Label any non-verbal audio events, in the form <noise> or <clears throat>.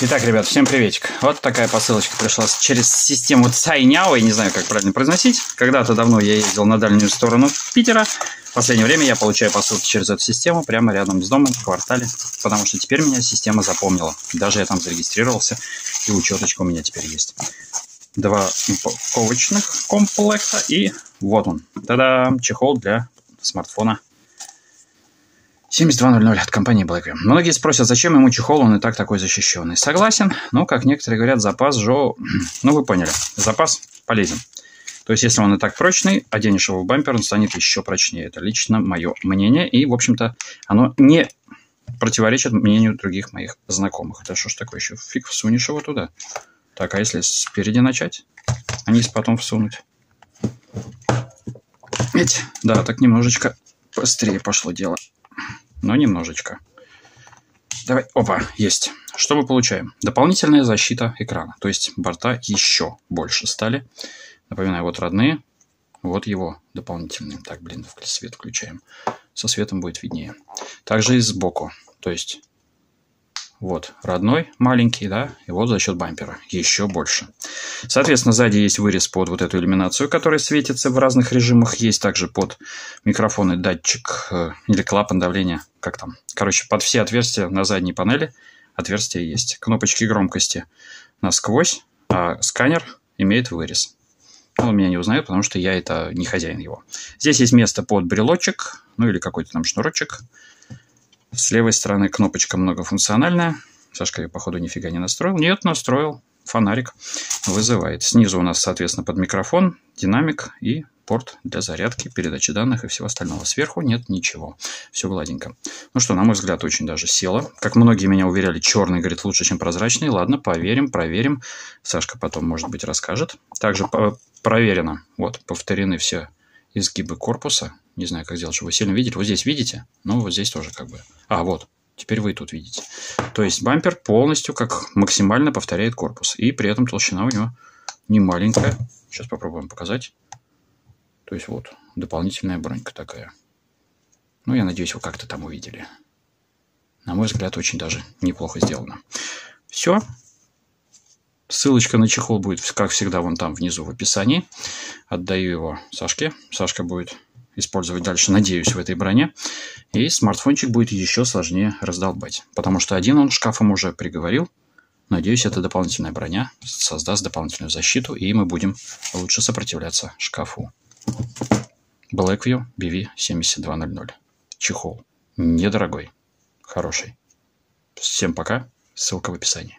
Итак, ребят, всем приветик. Вот такая посылочка пришла через систему Цайняо, я не знаю, как правильно произносить. Когда-то давно я ездил на дальнюю сторону Питера. В последнее время я получаю посылки через эту систему прямо рядом с домом, в квартале, потому что теперь меня система запомнила. Даже я там зарегистрировался, и учеточка у меня теперь есть. Два упаковочных комплекта, и вот он. Тогда чехол для смартфона 7200 от компании Blackview. Многие спросят, зачем ему чехол, он и так такой защищенный. Согласен, но, как некоторые говорят, запас Жо... <clears throat> Ну, вы поняли, запас полезен. То есть, если он и так прочный, оденешь его в бампер, он станет еще прочнее. Это лично мое мнение. И, в общем-то, оно не противоречит мнению других моих знакомых. Да что ж такое еще? Фиг всунешь его туда. Так, а если спереди начать, а низ потом всунуть? Ведь, да, так немножечко быстрее пошло дело но немножечко. Давай, опа, есть. Что мы получаем? Дополнительная защита экрана. То есть борта еще больше стали. Напоминаю, вот родные, вот его дополнительные. Так, блин, свет включаем. Со светом будет виднее. Также и сбоку. То есть вот, родной, маленький, да, и вот за счет бампера еще больше. Соответственно, сзади есть вырез под вот эту иллюминацию, которая светится в разных режимах. Есть также под микрофон и датчик э, или клапан давления, как там. Короче, под все отверстия на задней панели отверстия есть. Кнопочки громкости насквозь, а сканер имеет вырез. Он меня не узнает, потому что я это не хозяин его. Здесь есть место под брелочек, ну или какой-то там шнурочек. С левой стороны кнопочка многофункциональная. Сашка ее, походу, нифига не настроил. Нет, настроил. Фонарик вызывает. Снизу у нас, соответственно, под микрофон, динамик и порт для зарядки, передачи данных и всего остального. Сверху нет ничего. Все гладенько. Ну что, на мой взгляд, очень даже село. Как многие меня уверяли, черный, говорит, лучше, чем прозрачный. Ладно, поверим, проверим. Сашка потом, может быть, расскажет. Также проверено. Вот, повторены все изгибы корпуса. Не знаю, как сделать, чтобы вы сильно видели. Вот здесь видите? Ну, вот здесь тоже как бы. А, вот. Теперь вы тут видите. То есть бампер полностью как максимально повторяет корпус. И при этом толщина у него не маленькая. Сейчас попробуем показать. То есть вот, дополнительная бронька такая. Ну, я надеюсь, вы как-то там увидели. На мой взгляд, очень даже неплохо сделано. Все. Ссылочка на чехол будет, как всегда, вон там внизу в описании. Отдаю его Сашке. Сашка будет использовать дальше, надеюсь, в этой броне. И смартфончик будет еще сложнее раздолбать. Потому что один он шкафом уже приговорил. Надеюсь, эта дополнительная броня создаст дополнительную защиту, и мы будем лучше сопротивляться шкафу. Blackview BV7200. Чехол. Недорогой. Хороший. Всем пока. Ссылка в описании.